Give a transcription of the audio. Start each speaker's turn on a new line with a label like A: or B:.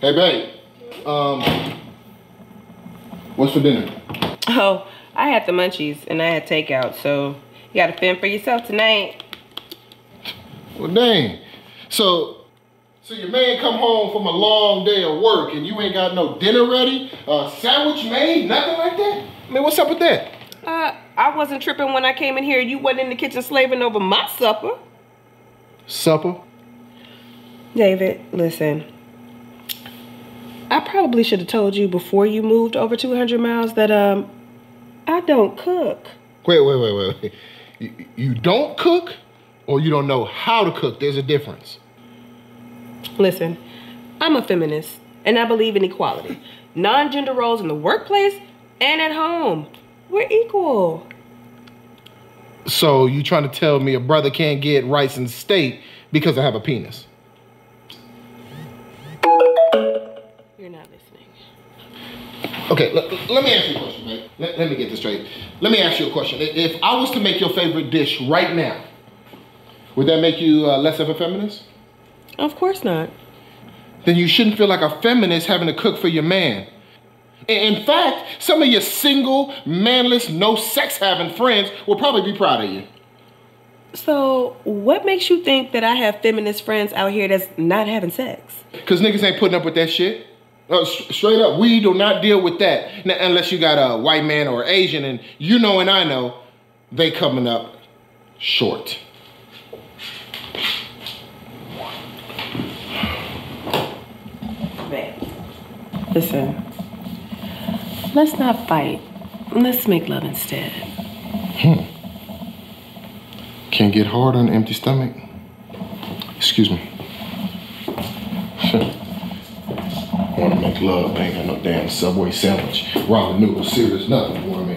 A: Hey, babe. Um, what's for dinner?
B: Oh, I had the munchies and I had takeout, so you gotta fend for yourself tonight.
A: Well, dang. So, so your man come home from a long day of work and you ain't got no dinner ready? Uh, sandwich made? Nothing like that? I mean, what's up with that?
B: Uh, I wasn't tripping when I came in here. You wasn't in the kitchen slaving over my supper.
A: Supper?
B: David, listen. I probably should have told you before you moved over 200 miles that um I don't cook.
A: Wait, wait, wait, wait. wait. You, you don't cook or you don't know how to cook? There's a difference.
B: Listen, I'm a feminist and I believe in equality. Non-gender roles in the workplace and at home. We're equal.
A: So you trying to tell me a brother can't get rights in the state because I have a penis?
B: You're not listening.
A: Okay, let, let me ask you a question, right? Let, let me get this straight. Let me ask you a question. If I was to make your favorite dish right now, would that make you uh, less of a feminist?
B: Of course not.
A: Then you shouldn't feel like a feminist having to cook for your man. In fact, some of your single, manless, no sex having friends will probably be proud of you.
B: So, what makes you think that I have feminist friends out here that's not having sex?
A: Because niggas ain't putting up with that shit. Uh, straight up, we do not deal with that now, unless you got a white man or Asian, and you know and I know they coming up short.
B: Man, Listen, let's not fight. Let's make love instead.
A: Hmm. Can't get hard on an empty stomach. Excuse me. Want to make love, ain't got no damn Subway sandwich. Ramen noodles, serious, nothing for me.